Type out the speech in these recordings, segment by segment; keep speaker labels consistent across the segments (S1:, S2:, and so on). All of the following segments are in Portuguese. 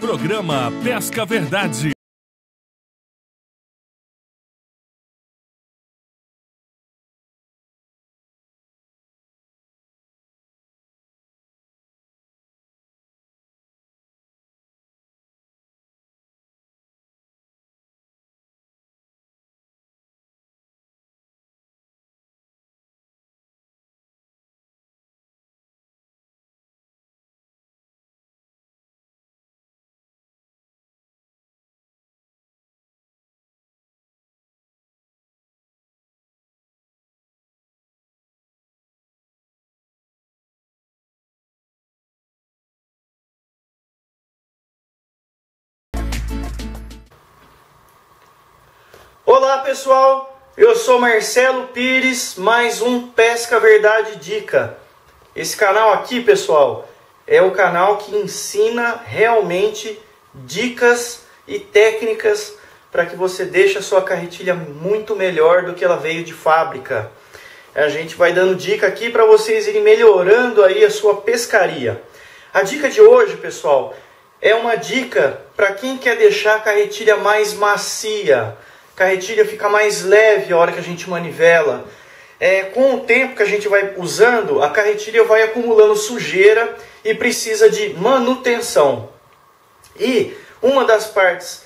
S1: Programa Pesca Verdade.
S2: Olá pessoal, eu sou Marcelo Pires, mais um Pesca Verdade Dica. Esse canal aqui, pessoal, é o canal que ensina realmente dicas e técnicas para que você deixe a sua carretilha muito melhor do que ela veio de fábrica. A gente vai dando dica aqui para vocês irem melhorando aí a sua pescaria. A dica de hoje, pessoal, é uma dica para quem quer deixar a carretilha mais macia carretilha fica mais leve a hora que a gente manivela. É, com o tempo que a gente vai usando, a carretilha vai acumulando sujeira e precisa de manutenção. E uma das partes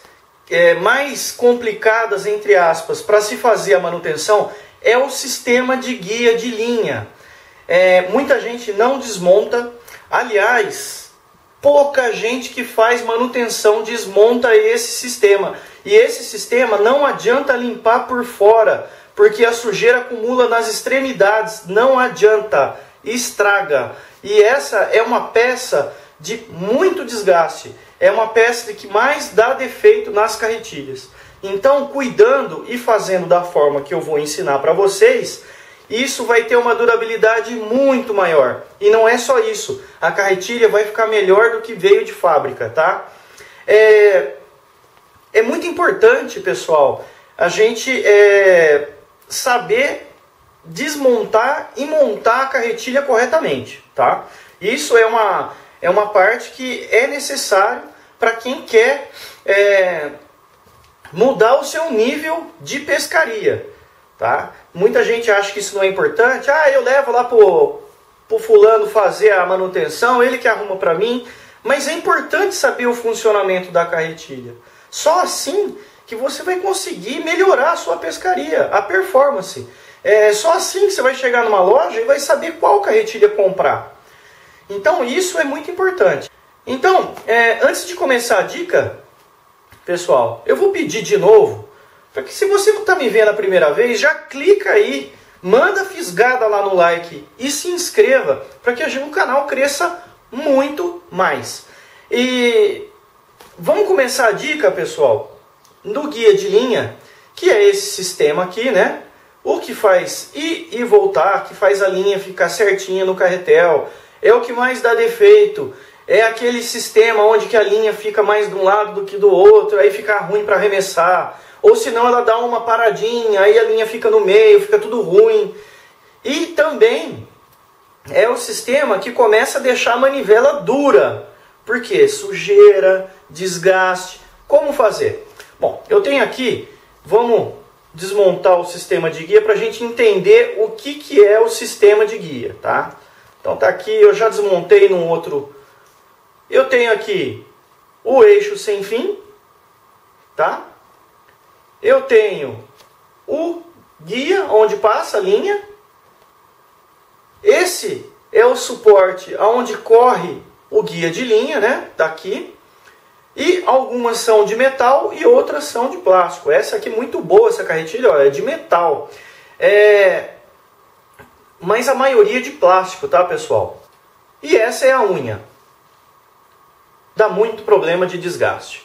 S2: é, mais complicadas, entre aspas, para se fazer a manutenção é o sistema de guia de linha. É, muita gente não desmonta, aliás, pouca gente que faz manutenção desmonta esse sistema. E esse sistema não adianta limpar por fora, porque a sujeira acumula nas extremidades, não adianta, estraga. E essa é uma peça de muito desgaste, é uma peça que mais dá defeito nas carretilhas. Então, cuidando e fazendo da forma que eu vou ensinar para vocês, isso vai ter uma durabilidade muito maior. E não é só isso, a carretilha vai ficar melhor do que veio de fábrica, tá? É, é muito importante, pessoal, a gente é, saber desmontar e montar a carretilha corretamente, tá? Isso é uma, é uma parte que é necessário para quem quer é, mudar o seu nível de pescaria, tá? Muita gente acha que isso não é importante. Ah, eu levo lá pro, pro fulano fazer a manutenção, ele que arruma para mim. Mas é importante saber o funcionamento da carretilha. Só assim que você vai conseguir melhorar a sua pescaria, a performance. É só assim que você vai chegar numa loja e vai saber qual carretilha comprar. Então isso é muito importante. Então, é, antes de começar a dica, pessoal, eu vou pedir de novo para que se você está me vendo a primeira vez, já clica aí, manda fisgada lá no like e se inscreva para que o canal cresça muito mais. E Vamos começar a dica, pessoal, no guia de linha, que é esse sistema aqui, né? O que faz ir e voltar, que faz a linha ficar certinha no carretel, é o que mais dá defeito. É aquele sistema onde que a linha fica mais de um lado do que do outro, aí fica ruim para arremessar. Ou senão ela dá uma paradinha, aí a linha fica no meio, fica tudo ruim. E também é o sistema que começa a deixar a manivela dura. Por quê? Sujeira, desgaste. Como fazer? Bom, eu tenho aqui, vamos desmontar o sistema de guia para a gente entender o que, que é o sistema de guia, tá? Então tá aqui, eu já desmontei num outro. Eu tenho aqui o eixo sem fim, tá? Eu tenho o guia onde passa a linha. Esse é o suporte aonde corre o guia de linha, né? Daqui. E algumas são de metal e outras são de plástico. Essa aqui é muito boa, essa carretilha, ó, é de metal. É... Mas a maioria é de plástico, tá, pessoal? E essa é a unha. Dá muito problema de desgaste.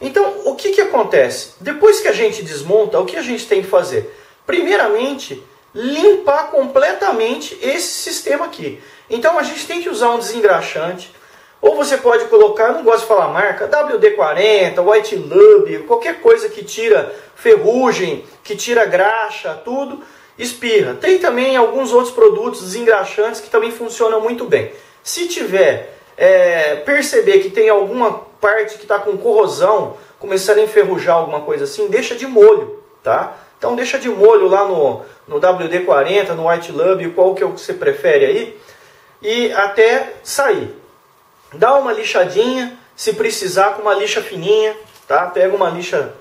S2: Então, o que, que acontece? Depois que a gente desmonta, o que a gente tem que fazer? Primeiramente, limpar completamente esse sistema aqui. Então, a gente tem que usar um desengraxante, ou você pode colocar, não gosto de falar marca, WD-40, White Lube, qualquer coisa que tira ferrugem, que tira graxa, tudo, espirra. Tem também alguns outros produtos desengraxantes que também funcionam muito bem. Se tiver, é, perceber que tem alguma parte que está com corrosão, começar a enferrujar alguma coisa assim, deixa de molho, tá? Então deixa de molho lá no, no WD-40, no White Lube, qual que é o que você prefere aí, e até sair. Dá uma lixadinha, se precisar com uma lixa fininha, tá? Pega uma lixa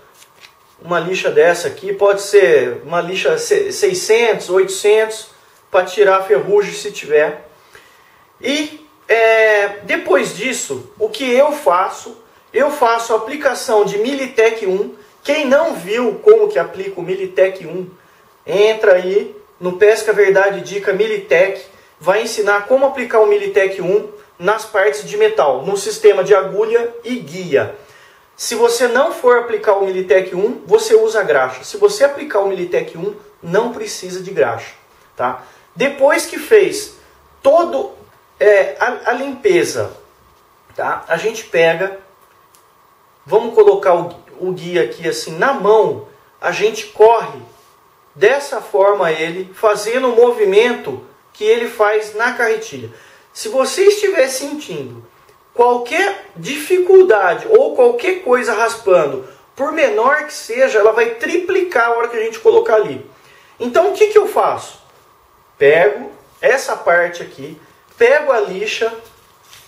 S2: uma lixa dessa aqui, pode ser uma lixa 600, 800, para tirar a ferrugem se tiver. E é, depois disso, o que eu faço? Eu faço a aplicação de Militec 1. Quem não viu como que aplica o Militec 1, entra aí no Pesca Verdade Dica Militec, vai ensinar como aplicar o Militec 1 nas partes de metal, no sistema de agulha e guia. Se você não for aplicar o Militec 1, você usa graxa. Se você aplicar o Militec 1, não precisa de graxa. Tá? Depois que fez todo é, a, a, limpeza, tá? a gente pega, vamos colocar o, o guia aqui assim na mão, a gente corre dessa forma ele, fazendo o movimento que ele faz na carretilha. Se você estiver sentindo qualquer dificuldade ou qualquer coisa raspando, por menor que seja, ela vai triplicar a hora que a gente colocar ali. Então o que, que eu faço? Pego essa parte aqui, pego a lixa,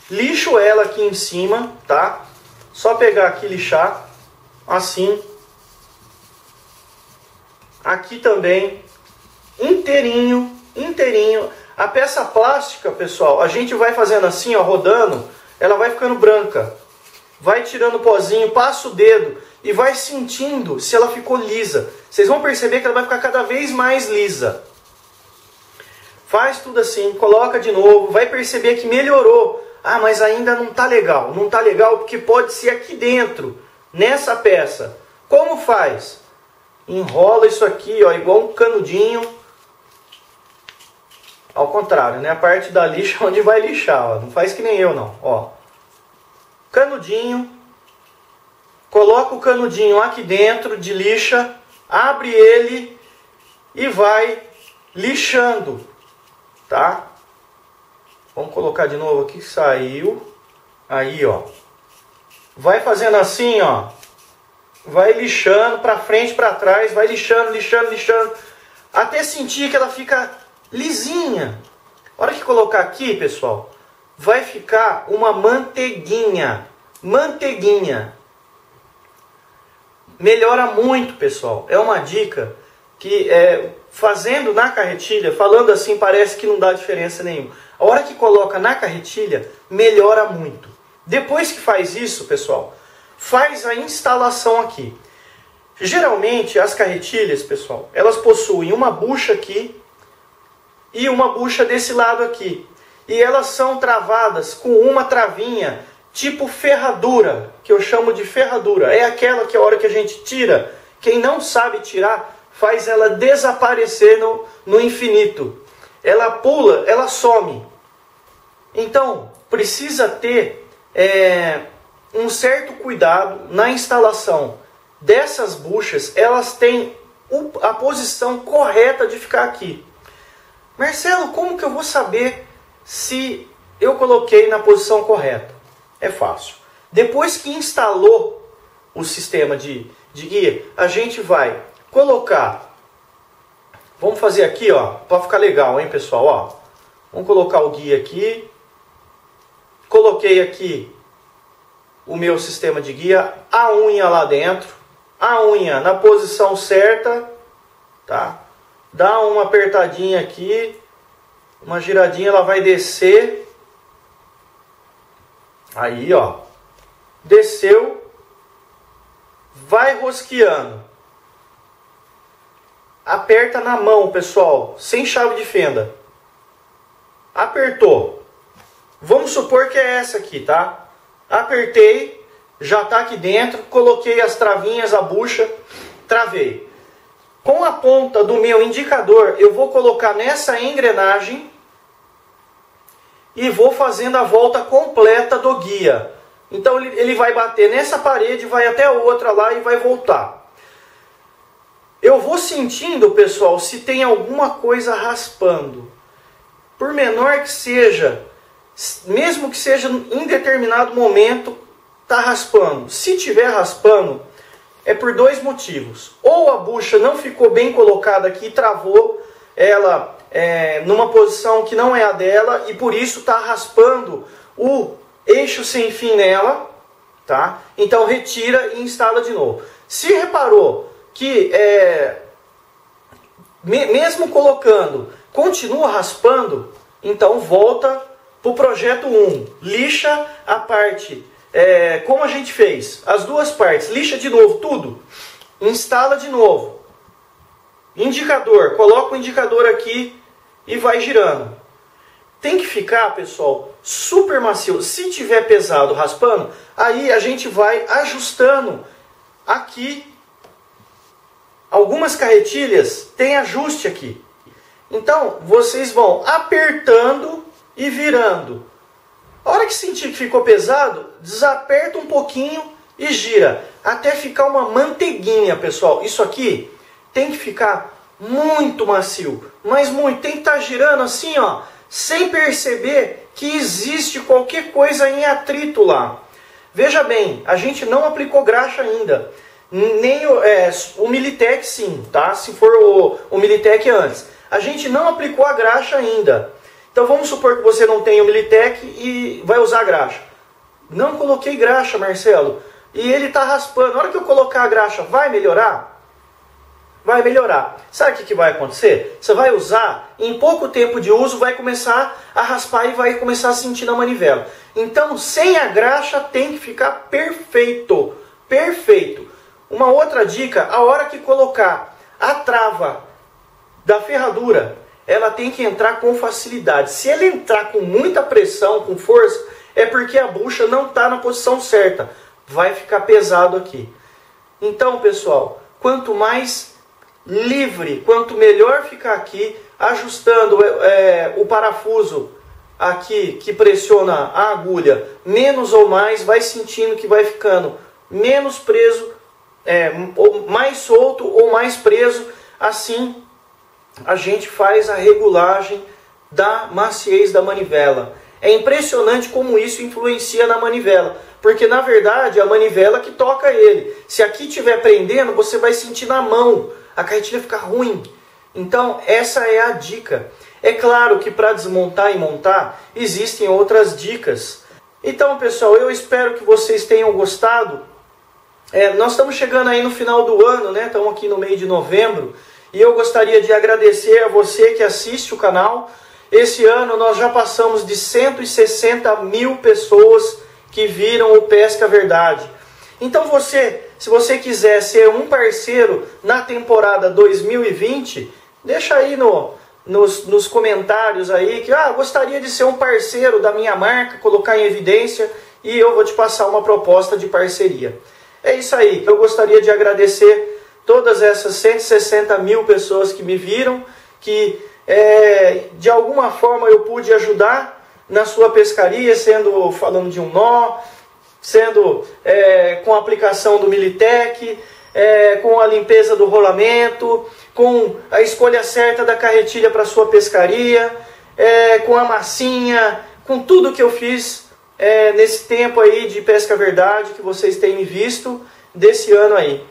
S2: lixo ela aqui em cima, tá? Só pegar aqui e lixar, assim. Aqui também, inteirinho, inteirinho. A peça plástica, pessoal, a gente vai fazendo assim, ó, rodando ela vai ficando branca. Vai tirando o pozinho, passa o dedo e vai sentindo se ela ficou lisa. Vocês vão perceber que ela vai ficar cada vez mais lisa. Faz tudo assim, coloca de novo, vai perceber que melhorou. Ah, mas ainda não está legal. Não está legal porque pode ser aqui dentro, nessa peça. Como faz? Enrola isso aqui, ó, igual um canudinho ao contrário, né? A parte da lixa onde vai lixar, ó. Não faz que nem eu, não. Ó. Canudinho. Coloca o canudinho aqui dentro de lixa. Abre ele e vai lixando, tá? Vamos colocar de novo aqui. Saiu. Aí, ó. Vai fazendo assim, ó. Vai lixando para frente, para trás. Vai lixando, lixando, lixando. Até sentir que ela fica lisinha. A hora que colocar aqui, pessoal, vai ficar uma manteiguinha. Manteiguinha. Melhora muito, pessoal. É uma dica que é, fazendo na carretilha, falando assim, parece que não dá diferença nenhuma. A hora que coloca na carretilha, melhora muito. Depois que faz isso, pessoal, faz a instalação aqui. Geralmente, as carretilhas, pessoal, elas possuem uma bucha aqui e uma bucha desse lado aqui. E elas são travadas com uma travinha tipo ferradura, que eu chamo de ferradura. É aquela que a hora que a gente tira, quem não sabe tirar, faz ela desaparecer no, no infinito. Ela pula, ela some. Então, precisa ter é, um certo cuidado na instalação dessas buchas. Elas têm a posição correta de ficar aqui. Marcelo, como que eu vou saber se eu coloquei na posição correta? É fácil. Depois que instalou o sistema de, de guia, a gente vai colocar. Vamos fazer aqui, ó, para ficar legal, hein, pessoal, ó. Vamos colocar o guia aqui. Coloquei aqui o meu sistema de guia, a unha lá dentro, a unha na posição certa, tá? dá uma apertadinha aqui, uma giradinha, ela vai descer. Aí, ó. Desceu. Vai rosqueando. Aperta na mão, pessoal, sem chave de fenda. Apertou. Vamos supor que é essa aqui, tá? Apertei, já tá aqui dentro, coloquei as travinhas, a bucha, travei. Com a ponta do meu indicador, eu vou colocar nessa engrenagem e vou fazendo a volta completa do guia. Então ele vai bater nessa parede, vai até a outra lá e vai voltar. Eu vou sentindo, pessoal, se tem alguma coisa raspando. Por menor que seja, mesmo que seja em determinado momento, tá raspando. Se tiver raspando, é por dois motivos. Ou a bucha não ficou bem colocada aqui, travou ela é, numa posição que não é a dela e por isso está raspando o eixo sem fim nela, tá? Então retira e instala de novo. Se reparou que é, mesmo colocando continua raspando, então volta para o projeto 1. Lixa a parte, é, como a gente fez, as duas partes, lixa de novo tudo, instala de novo. Indicador, coloca o indicador aqui e vai girando. Tem que ficar, pessoal, super macio. Se tiver pesado raspando, aí a gente vai ajustando aqui. Algumas carretilhas têm ajuste aqui. Então, vocês vão apertando e virando. A hora que sentir que ficou pesado, desaperta um pouquinho e gira. Até ficar uma manteiguinha, pessoal. Isso aqui tem que ficar muito macio. Mas muito. Tem que estar tá girando assim, ó. Sem perceber que existe qualquer coisa em atrito lá. Veja bem, a gente não aplicou graxa ainda. Nem o, é, o Militec sim, tá? Se for o, o Militec antes a gente não aplicou a graxa ainda. Então vamos supor que você não tem o Militec e vai usar a graxa. Não coloquei graxa, Marcelo. E ele está raspando. Na hora que eu colocar a graxa, vai melhorar? Vai melhorar. Sabe o que, que vai acontecer? Você vai usar, em pouco tempo de uso, vai começar a raspar e vai começar a sentir na manivela. Então, sem a graxa, tem que ficar perfeito. Perfeito. Uma outra dica, a hora que colocar a trava da ferradura, ela tem que entrar com facilidade. Se ela entrar com muita pressão, com força, é porque a bucha não está na posição certa. Vai ficar pesado aqui. Então, pessoal, quanto mais livre, quanto melhor ficar aqui, ajustando é, o parafuso aqui que pressiona a agulha, menos ou mais, vai sentindo que vai ficando menos preso, é, ou mais solto ou mais preso, assim a gente faz a regulagem da maciez da manivela. É impressionante como isso influencia na manivela, porque na verdade é a manivela que toca ele. Se aqui estiver prendendo, você vai sentir na mão, a carretilha fica ruim. Então, essa é a dica. É claro que para desmontar e montar existem outras dicas. Então, pessoal, eu espero que vocês tenham gostado. É, nós estamos chegando aí no final do ano, né? Estamos aqui no meio de novembro. E eu gostaria de agradecer a você que assiste o canal. Esse ano nós já passamos de 160 mil pessoas que viram o Pesca Verdade. Então você, se você quiser ser um parceiro na temporada 2020, deixa aí no, nos, nos comentários aí que ah, gostaria de ser um parceiro da minha marca, colocar em evidência e eu vou te passar uma proposta de parceria. É isso aí. Eu gostaria de agradecer todas essas 160 mil pessoas que me viram, que é, de alguma forma eu pude ajudar na sua pescaria, sendo falando de um nó, sendo é, com a aplicação do Militec, é, com a limpeza do rolamento, com a escolha certa da carretilha para sua pescaria, é, com a massinha, com tudo que eu fiz é, nesse tempo aí de pesca verdade que vocês têm visto desse ano aí.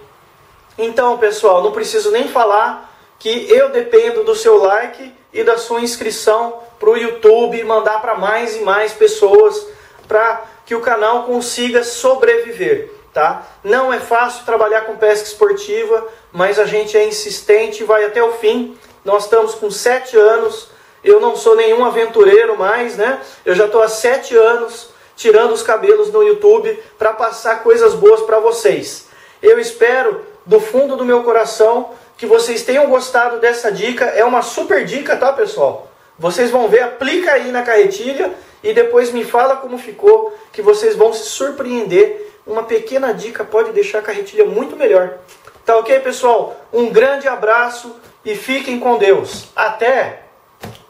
S2: Então, pessoal, não preciso nem falar que eu dependo do seu like e da sua inscrição para o YouTube, mandar para mais e mais pessoas, para que o canal consiga sobreviver. Tá? Não é fácil trabalhar com pesca esportiva, mas a gente é insistente e vai até o fim. Nós estamos com sete anos, eu não sou nenhum aventureiro mais, né? Eu já estou há sete anos tirando os cabelos no YouTube para passar coisas boas para vocês. Eu espero do fundo do meu coração que vocês tenham gostado dessa dica. É uma super dica, tá, pessoal? Vocês vão ver, aplica aí na carretilha e depois me fala como ficou, que vocês vão se surpreender. Uma pequena dica pode deixar a carretilha muito melhor. Tá ok, pessoal? Um grande abraço e fiquem com Deus. Até!